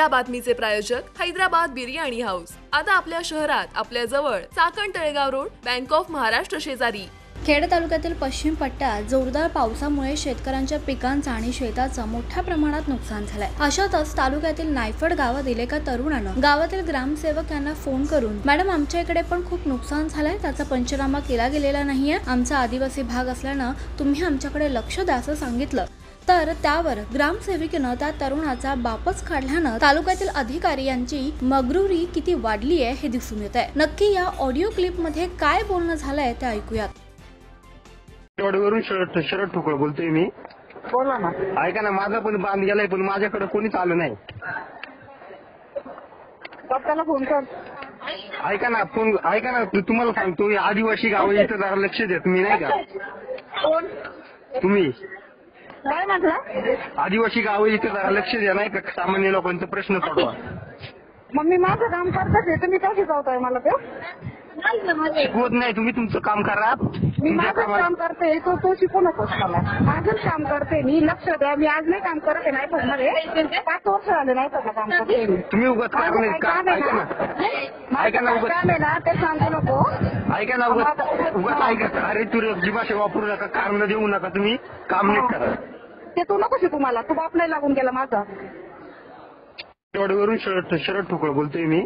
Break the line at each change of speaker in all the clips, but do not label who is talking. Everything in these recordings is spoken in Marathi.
या बातमीचे प्रायोजक हैदराबाद बिर्याणी हाऊस. आता आपल्या शहरात आपल्या जवळ Chakan Talegaon road bank of Maharashtra शेजारी.
खेड तालुक्यातील पश्चिम पट्ट्यात जोरदार पावसामुळे शेतकऱ्यांच्या पिकांचं आणि शेताचं मोठ्या प्रमाणात नुकसान झालंय. अशातच तालुक्यातील नायफड गावातील एका तरुणानं गावातील ग्रामसेवक यांना फोन करून मॅडम आमच्या इकडे पण खूप नुकसान झालंय त्याचा पंचनामा केला गेलेला नाहीये. आमचा आदिवासी भाग असल्यानं तुम्ही आमच्याकडे लक्ष द्या असं सांगितलं. तर त्यावर ग्रामसेविकेनं त्या तरुणाचा बापच काढल्यानं तालुक्यातील अधिकारी यांची मगरुरी किती वाढली आहे हे दिसून येत आहे नक्की या ऑडिओ क्लिपमध्ये काय बोलणं झालंय ते ऐकूयात.
वरून शरद शरद ठोकळ बोलतोय मी.
बोला ना.
ऐका ना माझा पण बांध गेलाय पण माझ्याकडे कोणीच आलं नाही.
पप्पाला फोन कर.
ऐका ना फोन ऐका ना तु- तुम्हाला सांगतो हे आदिवासी गाव इथं जरा लक्ष द्या तुम्ही नाही का?
कोण?
तुम्ही.
काय म्हटलं?
आदिवासी गाव इथं जरा लक्ष द्या नाही का? सामान्य लोकांचा प्रश्न पडवा.
मग मी माझं काम करतच आहे तुम्ही कशी जावताय मला ते?
शिकवत नाही तुम्ही तुमचं काम करा.
मी
तुमच्या
माझं काम करते तो तो शिकू नकोस मला. माझंच काम करते मी. लक्ष द्या मी आज नाही काम करत आहे नाही पाच वर्ष झाले नाही का काम करते मी.
तुम्ही
माझं
कारण
काय काम आहे
ऐका
ना?
ना. ऐका ना
काय
उगाच.
काम आहे ना ते सांगू नको.
ऐका ना उगाच. उगाच ऐका अरे तू जी भाषा वापरू नका कारण देऊ नका तुम्ही. काम नीट करा.
ते तू नको शिकू मला. तू बाप नाही लागून गेला माझा.
वरून शरद शरद ठोकळ बोलतोय मी.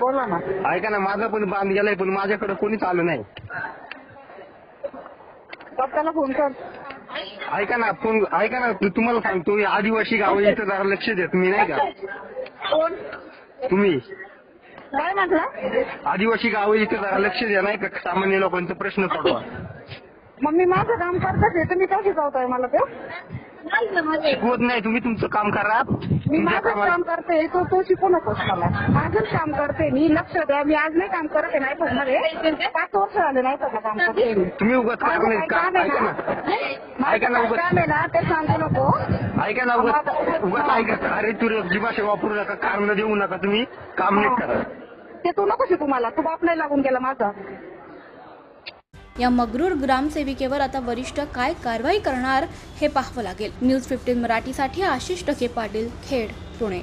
बोला ना.
ऐका ना माझा पण बांध गेलाय पण माझ्याकडे कोणीच आलं नाही.
पप्पाला फोन कर.
ऐका ना फोन ऐका ना तु- तुम्हाला सांगतो हे आदिवासी गाव इथं जरा लक्ष द्या तुम्ही नाही का?
कोण?
तुम्ही.
काय म्हटलं?
आदिवासी गाव इथं जरा लक्ष द्या नाही का? सामान्य लोकांचा प्रश्न पडवा.
मग मी माझं काम करतच आहे. तुम्ही कशी जावताय मला ते?
शिकवत नाही. तुम्ही तुमचं काम करा.
मी
तुमच्या
माझंच
कामात
काम करते. तो तो शिकू नकोस मला? माझंच काम करते मी. लक्ष द्या. मी आज नाही काम करत आहे नाही मध्ये पाच वर्ष झाले नाही काम करते मी.
तुम्ही उगाच
माझं काय काम आहे
ऐका
ना?
ना. ऐका
माझं
ना
काय
उगाच
काम आहे ना ते सांगू नको.
ऐका ना उगाच उगाच ऐका अरे तू जी भाषा वापरू नका. कारण देऊ नका तुम्ही. काम नीट करा.
ते तू नको शिकू मला तू बाप नाही लागून गेला माझा.
या मगरूर ग्रामसेविकेवर आता वरिष्ठ काय कारवाई करणार हे पाहावं लागेल. न्यूज फिफ्टीन मराठीसाठी आशिष टके पाटील खेड पुणे.